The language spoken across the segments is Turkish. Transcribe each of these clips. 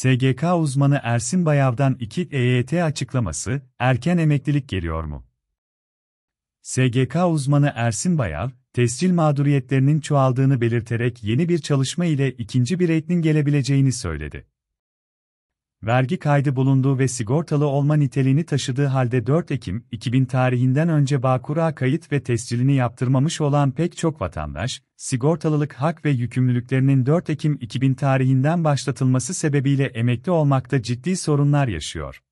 SGK uzmanı Ersin Bayav'dan 2 EYT açıklaması, erken emeklilik geliyor mu? SGK uzmanı Ersin Bayav, tescil mağduriyetlerinin çoğaldığını belirterek yeni bir çalışma ile ikinci bir eğitimin gelebileceğini söyledi. Vergi kaydı bulunduğu ve sigortalı olma niteliğini taşıdığı halde 4 Ekim 2000 tarihinden önce Bağkur'a kayıt ve tescilini yaptırmamış olan pek çok vatandaş, sigortalılık hak ve yükümlülüklerinin 4 Ekim 2000 tarihinden başlatılması sebebiyle emekli olmakta ciddi sorunlar yaşıyor.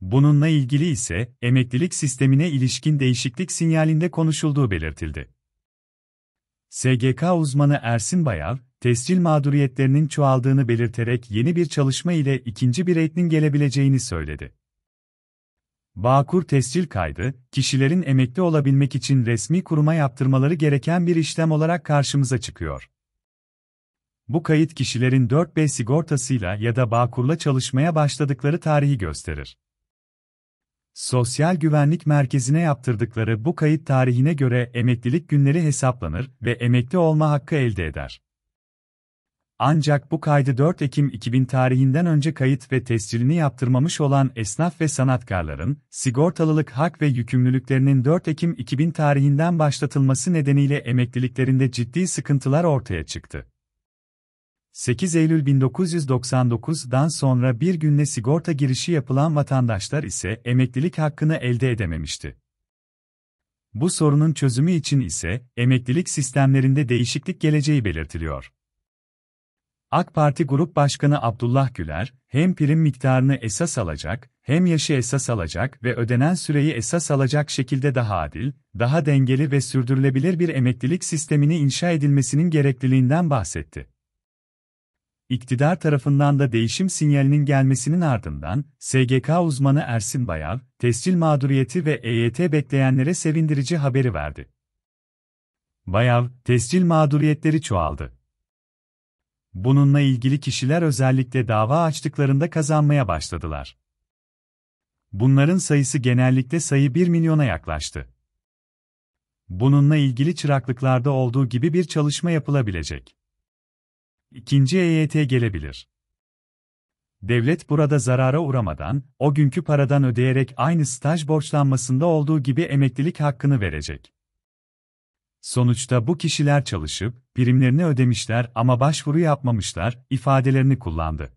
Bununla ilgili ise emeklilik sistemine ilişkin değişiklik sinyalinde konuşulduğu belirtildi. SGK uzmanı Ersin Bayav, tescil mağduriyetlerinin çoğaldığını belirterek yeni bir çalışma ile ikinci bir eğitimin gelebileceğini söyledi. Bağkur tescil kaydı, kişilerin emekli olabilmek için resmi kuruma yaptırmaları gereken bir işlem olarak karşımıza çıkıyor. Bu kayıt kişilerin 4B sigortasıyla ya da Bağkur'la çalışmaya başladıkları tarihi gösterir. Sosyal Güvenlik Merkezi'ne yaptırdıkları bu kayıt tarihine göre emeklilik günleri hesaplanır ve emekli olma hakkı elde eder. Ancak bu kaydı 4 Ekim 2000 tarihinden önce kayıt ve tescilini yaptırmamış olan esnaf ve sanatkarların, sigortalılık hak ve yükümlülüklerinin 4 Ekim 2000 tarihinden başlatılması nedeniyle emekliliklerinde ciddi sıkıntılar ortaya çıktı. 8 Eylül 1999'dan sonra bir günle sigorta girişi yapılan vatandaşlar ise emeklilik hakkını elde edememişti. Bu sorunun çözümü için ise emeklilik sistemlerinde değişiklik geleceği belirtiliyor. AK Parti Grup Başkanı Abdullah Güler, hem prim miktarını esas alacak, hem yaşı esas alacak ve ödenen süreyi esas alacak şekilde daha adil, daha dengeli ve sürdürülebilir bir emeklilik sistemini inşa edilmesinin gerekliliğinden bahsetti. İktidar tarafından da değişim sinyalinin gelmesinin ardından, SGK uzmanı Ersin Bayav, tescil mağduriyeti ve EYT bekleyenlere sevindirici haberi verdi. Bayav, tescil mağduriyetleri çoğaldı. Bununla ilgili kişiler özellikle dava açtıklarında kazanmaya başladılar. Bunların sayısı genellikle sayı 1 milyona yaklaştı. Bununla ilgili çıraklıklarda olduğu gibi bir çalışma yapılabilecek. İkinci EYT gelebilir. Devlet burada zarara uğramadan, o günkü paradan ödeyerek aynı staj borçlanmasında olduğu gibi emeklilik hakkını verecek. Sonuçta bu kişiler çalışıp, primlerini ödemişler ama başvuru yapmamışlar, ifadelerini kullandı.